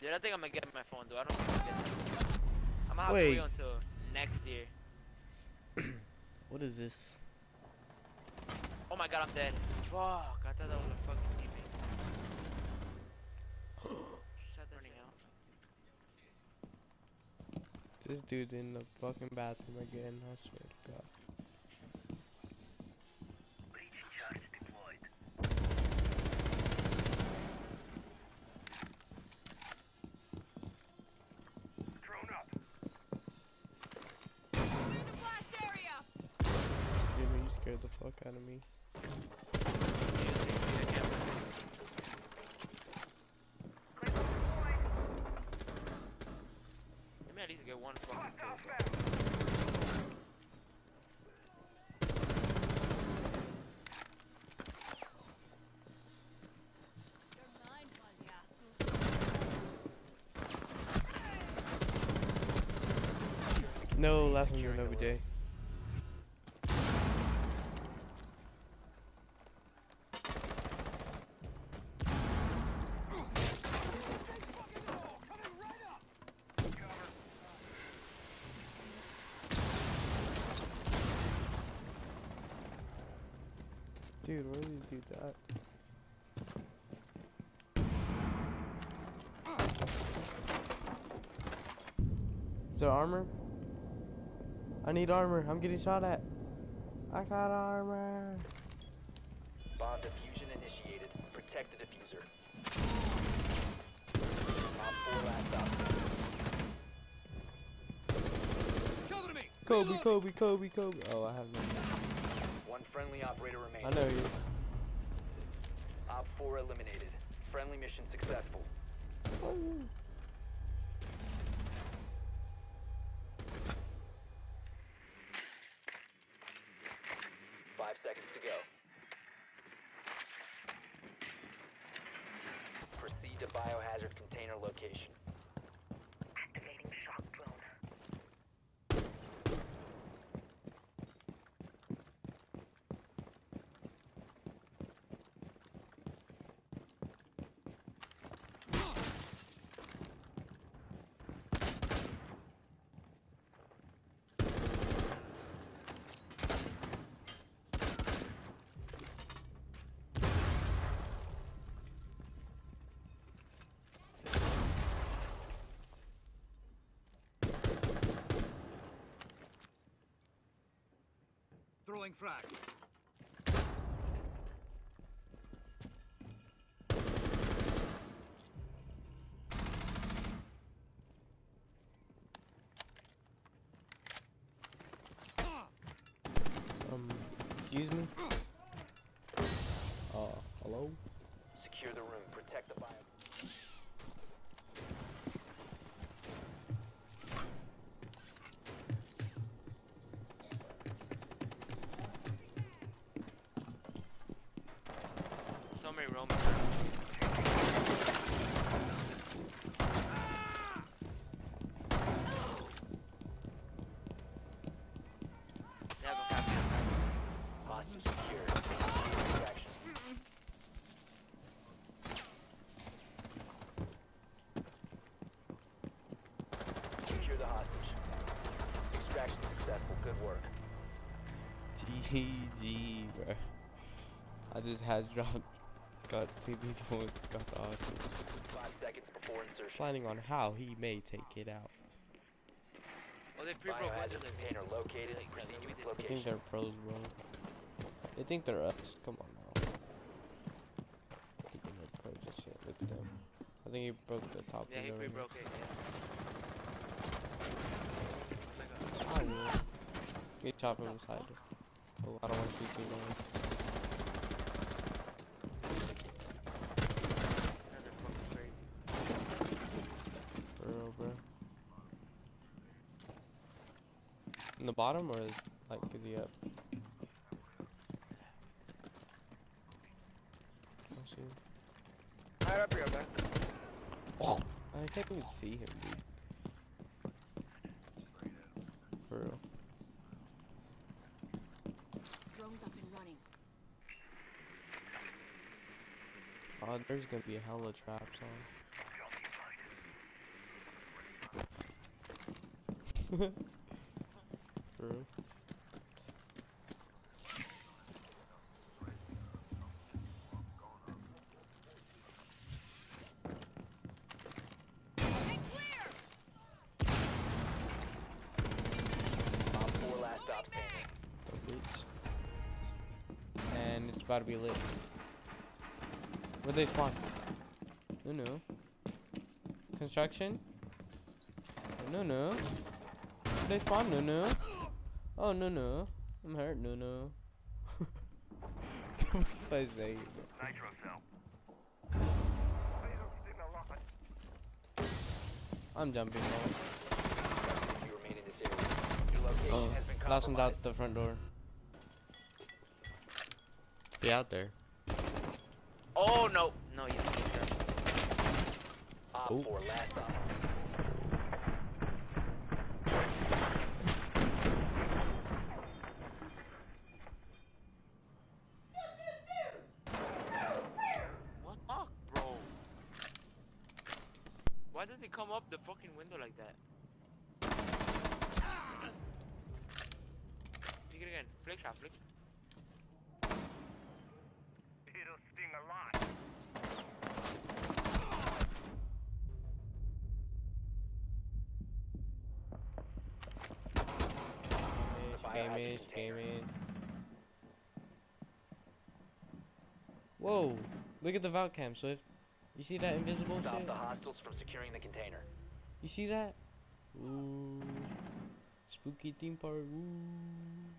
Dude, I think I'm gonna get my phone, dude. I don't think I'm gonna get it. I'm gonna have Wait. to wait until next year. What is this? Oh my god, I'm dead. Fuck, I thought that was a fucking teammate. Shut that running out. This dude's in the fucking bathroom again. I swear to God. Clear the blast area! Jimmy, you scared the fuck out of me. Let me at least get one fucking kill. bro. You're mine, payaso. No, last one doing every day. Dude, where are these dudes at? Is there armor? I need armor. I'm getting shot at. I got armor. Bomb diffusion initiated. Protect the defuser. Op 4 last op. Cover me! Kobe, Kobe, Kobe, Kobe. Oh, I have no. One friendly operator remains. I know you. Op 4 eliminated. Friendly mission successful. Five seconds to go. Proceed to biohazard container location. Activating shock drone. Throwing frag. Um, excuse me. Uh, hello. Work. GG, bro. I just had dropped, got two people, and got the hostage. Five seconds before insertion. Planning on how he may take it out. Oh, they pre-broke one to Biohazard the container located. Like, Proceed we to its I think location. they're pros, bro. They think they're us. Come on now. I think they're pros and shit. Look at them. I think he broke the top Yeah, he pre-broke it. Yeah. I will. Get chop him inside. Oh, I don't want to see too long. in the bottom, or is like is he up? Up here, man. Oh, I can't even see him, dude. For real. Drones up and running. Oh, there's gonna be a hella traps on. boots. And it's about to be lit. Where'd they spawn? No, no. Construction? No, no. Where'd they spawn? No, no. Oh, no, no. I'm hurt. No, no. what was I saying? Nitro cell. I'm jumping now. You remain in this area. Your location Oh, has been last one's compromised. out the front door. Be out there. Oh no, no, you don't get. Op Ooh. 4 last stop. Why did they come up the fucking window like that? Pick it again. Flick shot, flick. It'll sting a lot. Skamish, skamish. Whoa! Look at the vault cam, Swift. You see that invisible Stop shit? the hostiles from securing the container. You see that? Ooh. Spooky theme park. Ooh.